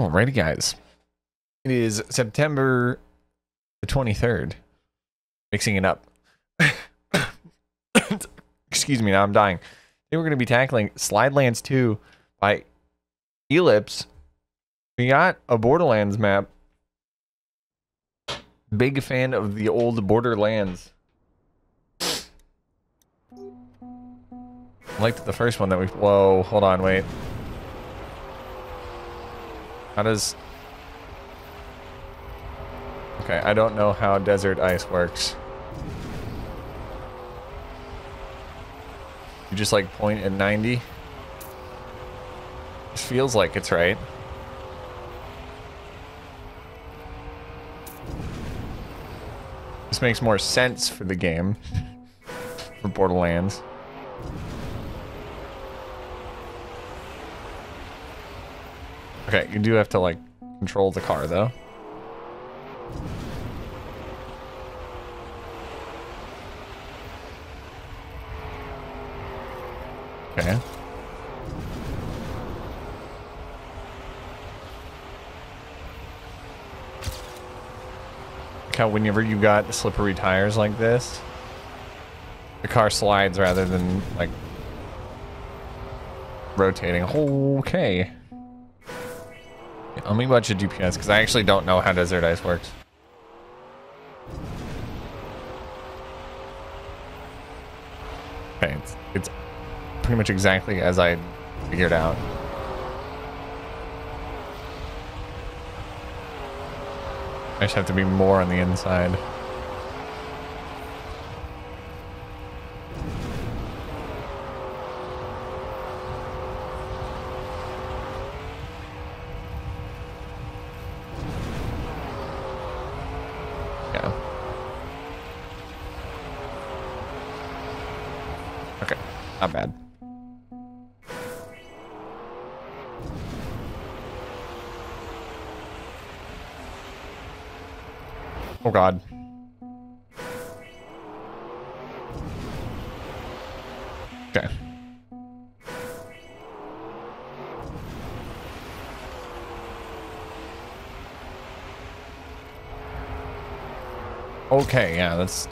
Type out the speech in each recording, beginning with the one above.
Oh, Alrighty, guys. It is September the 23rd. Mixing it up. Excuse me, now I'm dying. Today we're going to be tackling Slidelands 2 by Ellipse. We got a Borderlands map. Big fan of the old Borderlands. liked the first one that we. Whoa, hold on, wait. How does. Okay, I don't know how desert ice works. You just like point at 90? This feels like it's right. This makes more sense for the game. For Borderlands. Okay, you do have to like control the car though. Okay. Like how whenever you got slippery tires like this, the car slides rather than like rotating. Okay. Let me watch a GPS because I actually don't know how desert ice works. Okay, it's, it's pretty much exactly as I figured out. I just have to be more on the inside. Yeah. Okay, not bad. Oh god. Okay. Okay, yeah, that's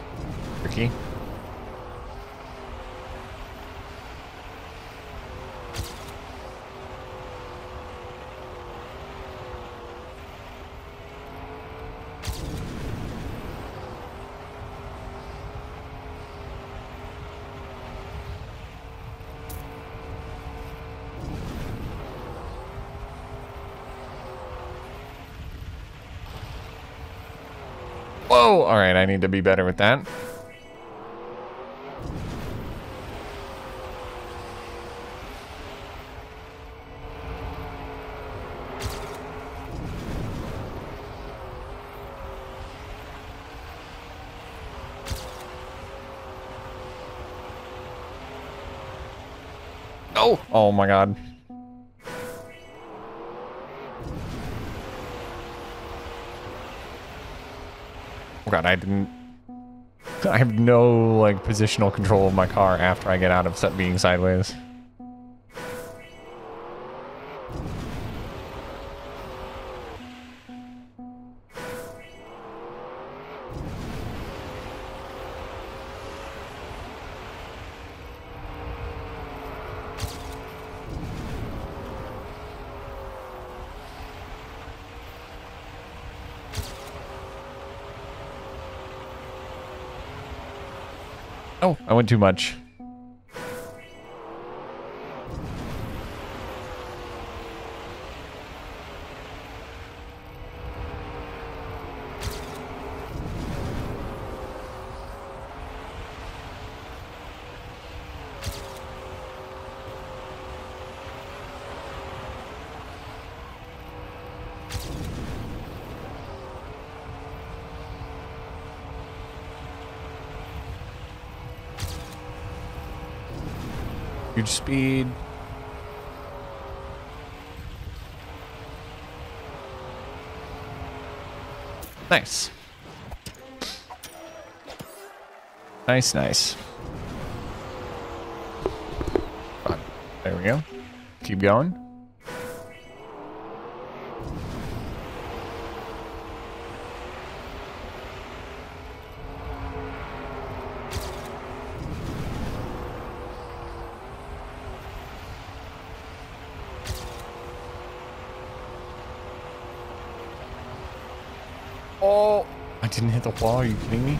Whoa! Alright, I need to be better with that. Oh! Oh my god. Oh god, I didn't... I have no, like, positional control of my car after I get out of being sideways. Oh, I went too much. Huge speed. Nice. Nice, nice. There we go. Keep going. Oh, I didn't hit the wall. Are you kidding me?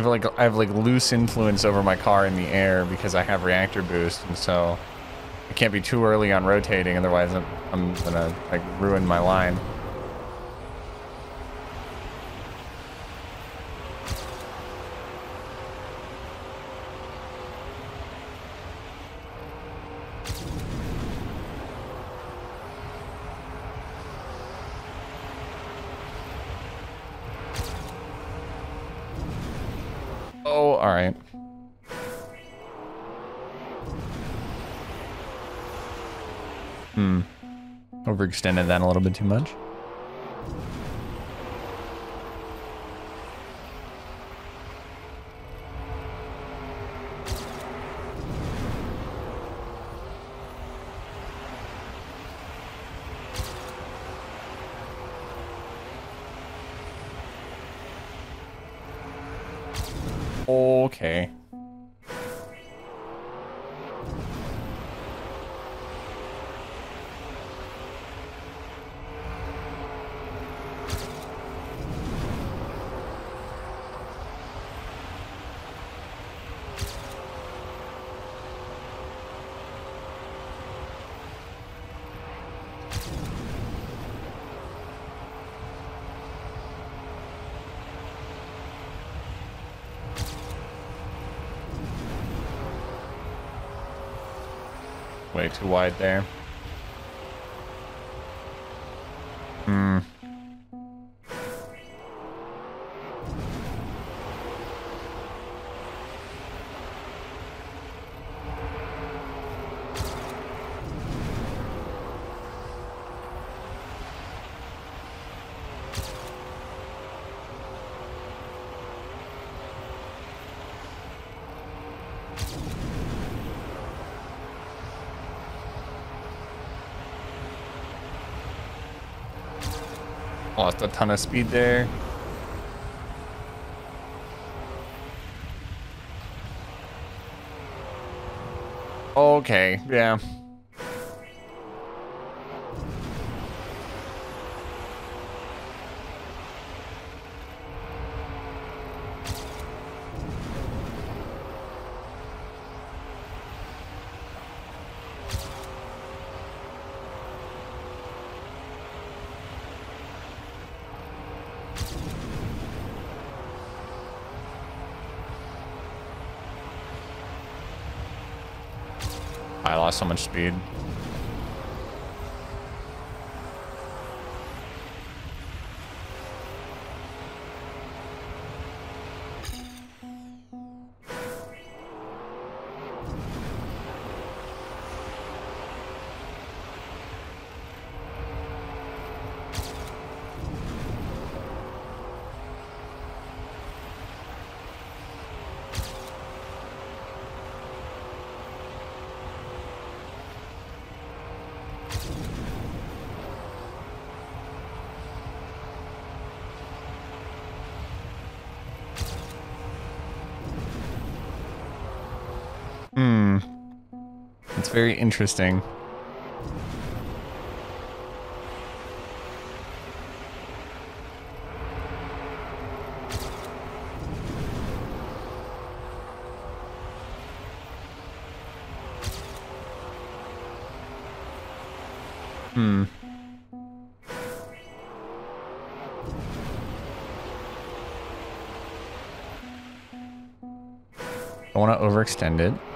Have like I have like loose influence over my car in the air because I have reactor boost, and so I can't be too early on rotating, otherwise I'm, I'm gonna like ruin my line. Oh, all right. Hmm. Overextended that a little bit too much. Okay. Way too wide there. A ton of speed there. Okay, yeah. I lost so much speed. very interesting. Hmm. I want to overextend it.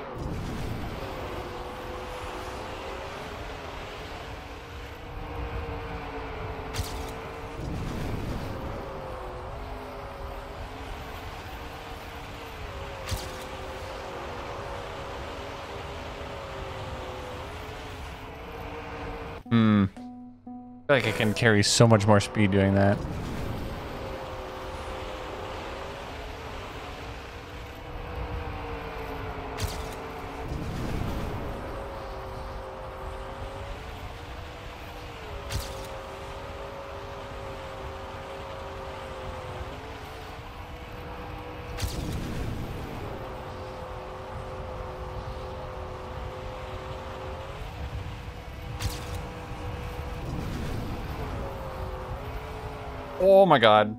Hmm. I feel like I can carry so much more speed doing that. Oh my god.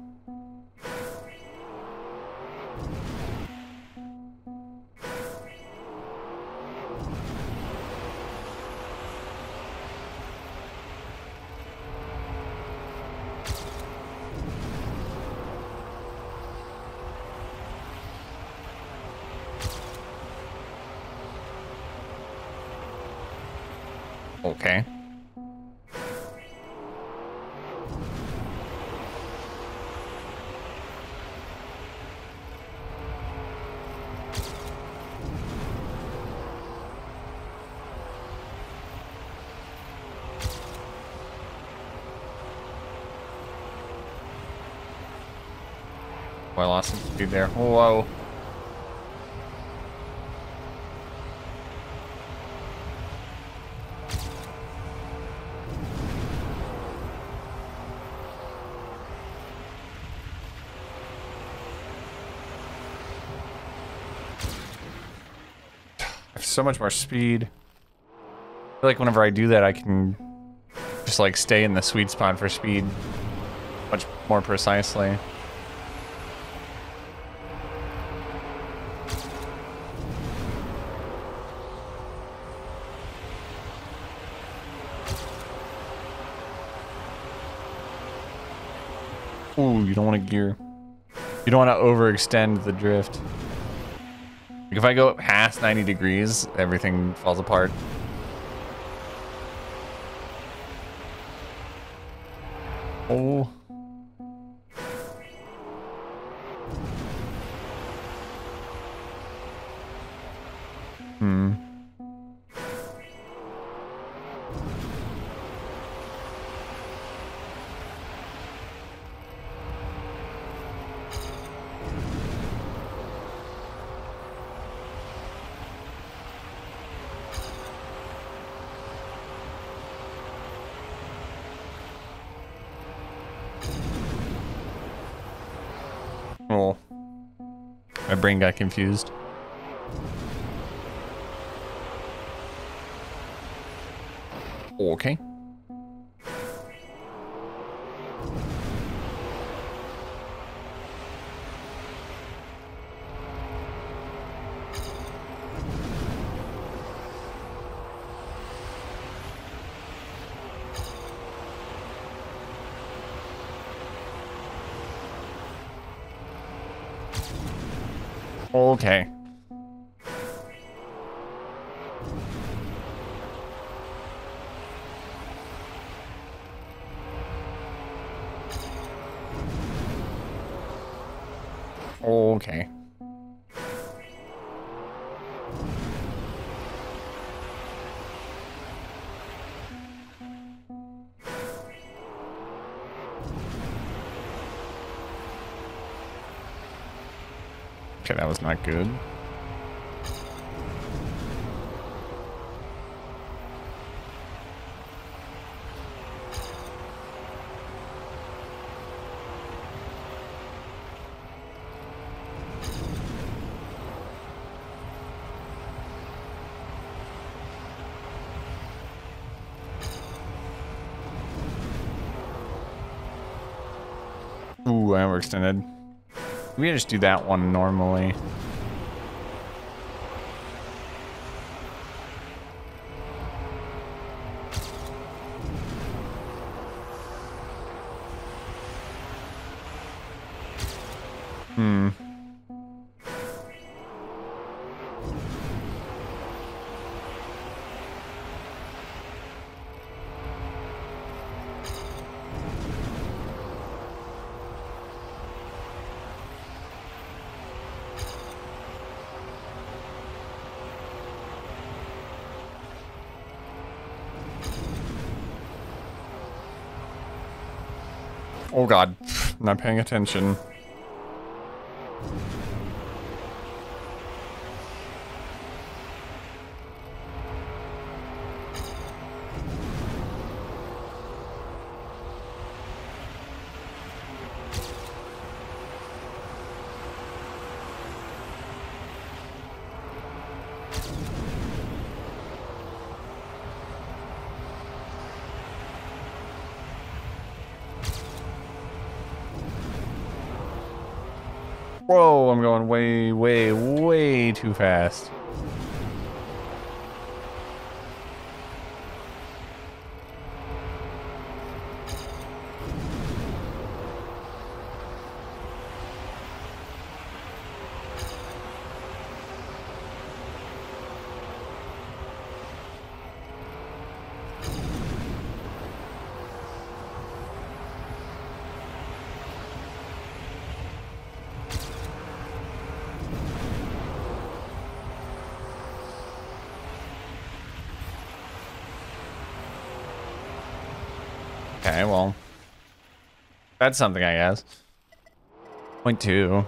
Okay. Oh, There. Whoa. So much more speed. I feel like whenever I do that, I can just like stay in the sweet spot for speed much more precisely. Ooh, you don't want to gear. You don't want to overextend the drift. Like if I go past 90 degrees, everything falls apart. Oh. My brain got confused. Okay. Oh, okay. Okay, that was not good. overextended. We just do that one normally. Hmm. Oh god, not paying attention. Whoa, I'm going way, way, way too fast. Okay, well. That's something, I guess. Point two.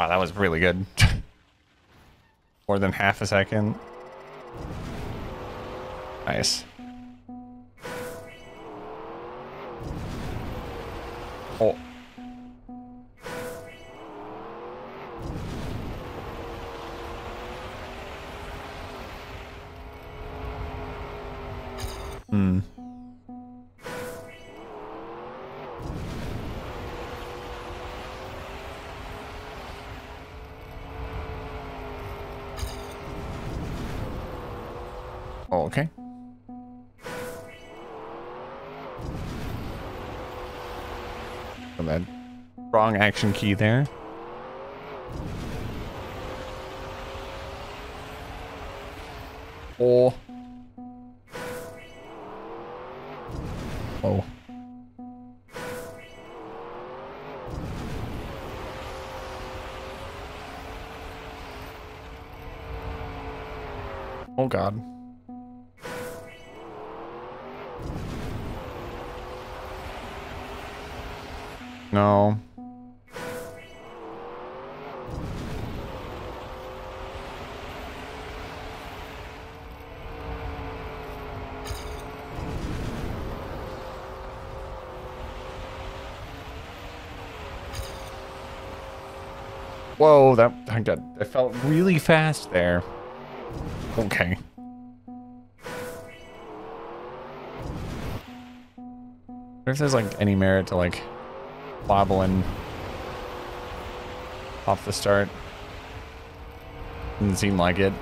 Wow, that was really good. More than half a second. Nice. Oh. Hmm. Okay. So that wrong action key there. Oh. Whoa, that I got I felt really fast there. Okay. If there's like any merit to like wobbling off the start? Didn't seem like it.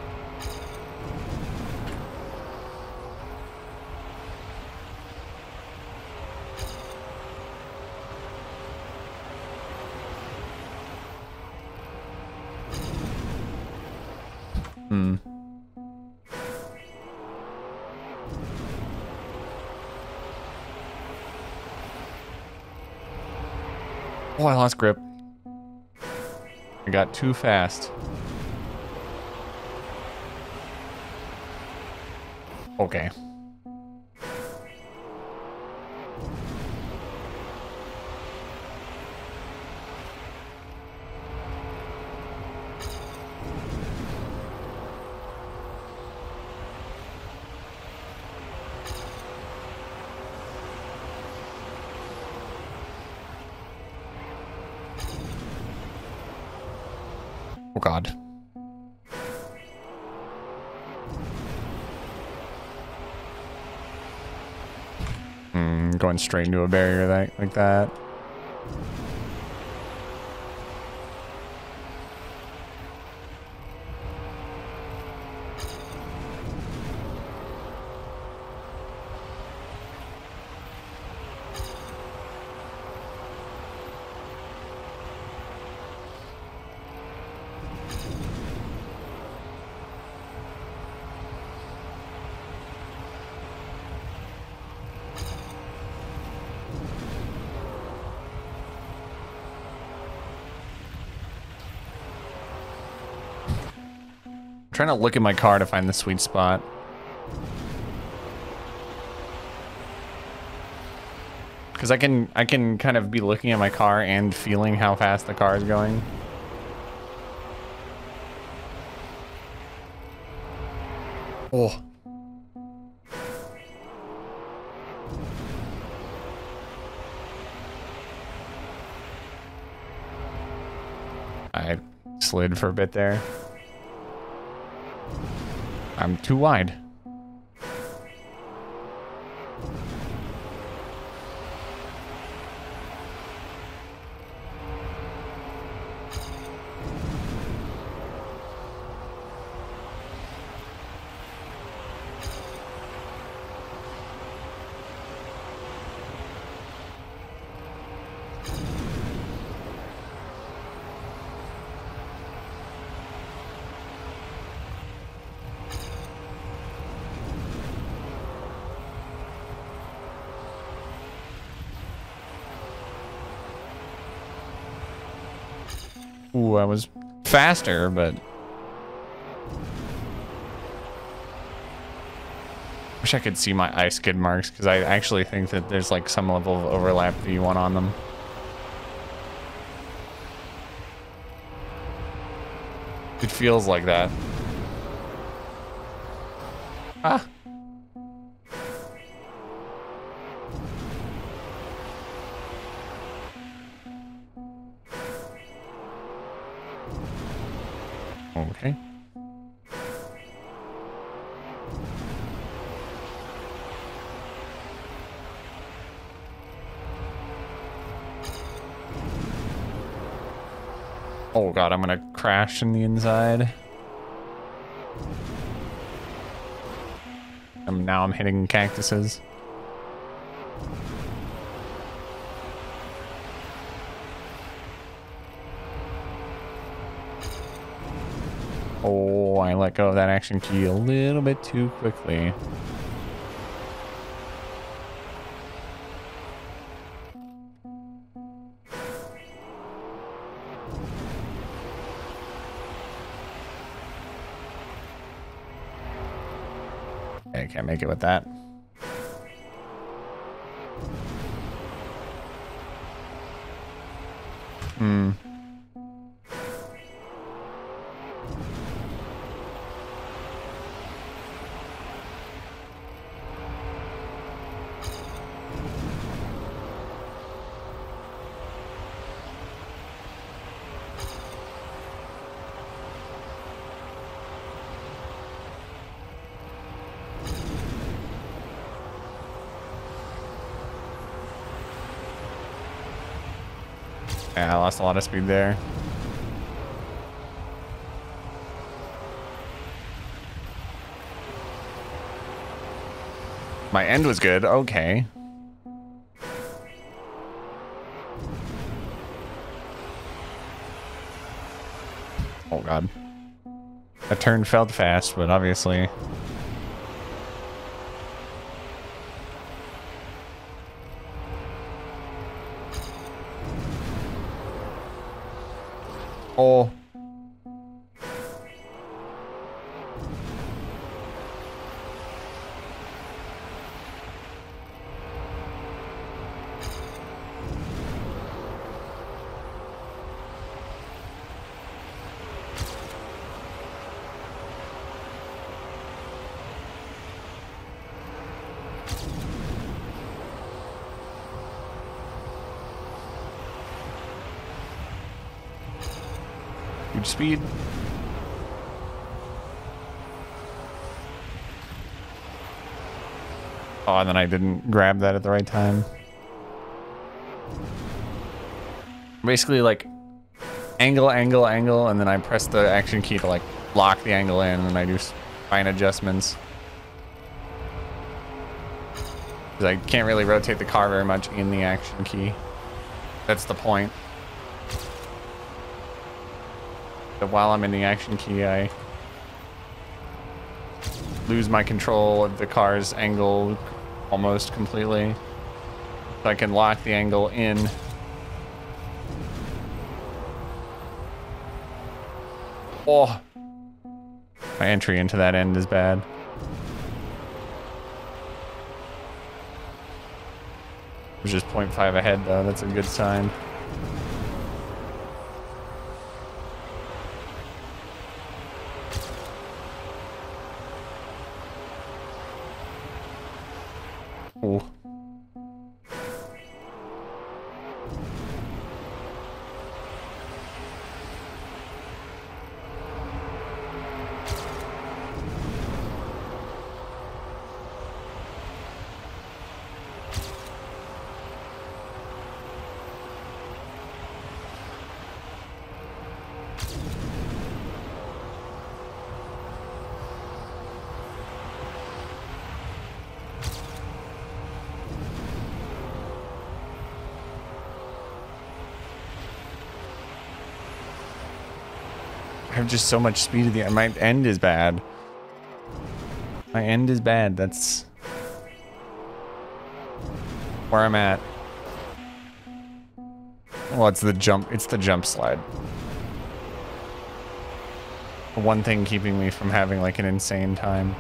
Lost grip. I got too fast. Okay. Oh god. Hmm, going straight into a barrier that, like that. Trying to look at my car to find the sweet spot. Because I can, I can kind of be looking at my car and feeling how fast the car is going. Oh. I slid for a bit there. I'm too wide. Ooh, I was faster, but... Wish I could see my ice skid marks, because I actually think that there's like some level of overlap V1 on them. It feels like that. Ah! Okay. Oh god, I'm gonna crash in the inside. And now I'm hitting cactuses. Oh, I let go of that action key a little bit too quickly. I can't make it with that. Hmm. Yeah, I lost a lot of speed there. My end was good. Okay. Oh god. That turn felt fast, but obviously Oh. speed. Oh, and then I didn't grab that at the right time. Basically, like, angle, angle, angle, and then I press the action key to, like, lock the angle in, and I do fine adjustments. Because I can't really rotate the car very much in the action key. That's the point. While I'm in the action key, I lose my control of the car's angle almost completely. So I can lock the angle in. Oh! My entry into that end is bad. It was just 0.5 ahead though, that's a good sign. Ooh. I have just so much speed at the end. My end is bad. My end is bad. That's where I'm at. Well, it's the jump. It's the jump slide. The one thing keeping me from having like an insane time.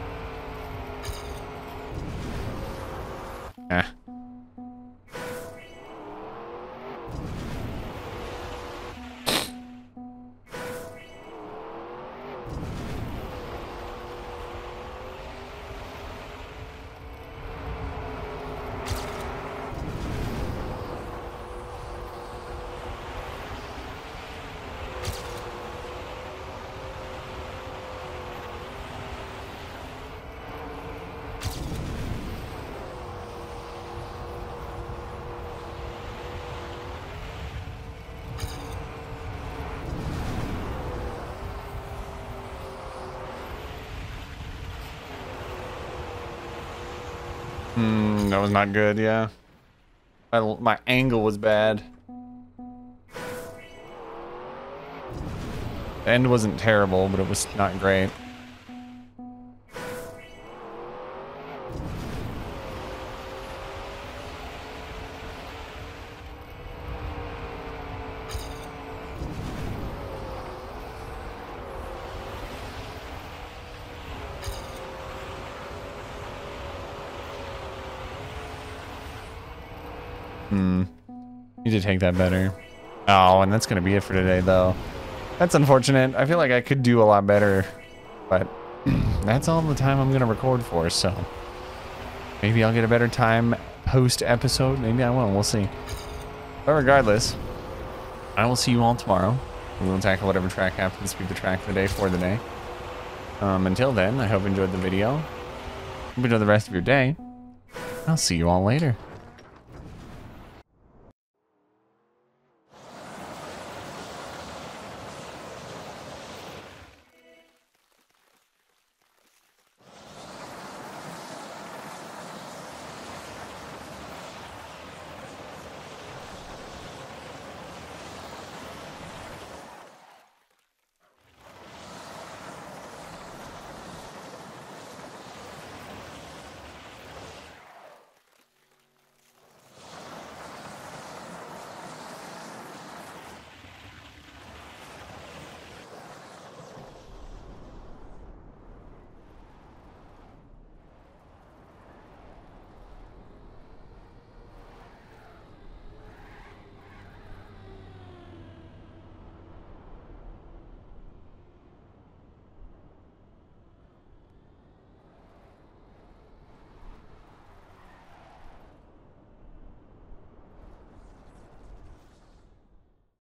Eh. That was not good, yeah. My, my angle was bad. The end wasn't terrible, but it was not great. Hmm. Need to take that better. Oh, and that's going to be it for today, though. That's unfortunate. I feel like I could do a lot better, but that's all the time I'm going to record for, so maybe I'll get a better time post-episode. Maybe I won't. We'll see. But regardless, I will see you all tomorrow. We will tackle whatever track happens to be the track of the day for the day. Um, until then, I hope you enjoyed the video. Hope you enjoy the rest of your day. I'll see you all later.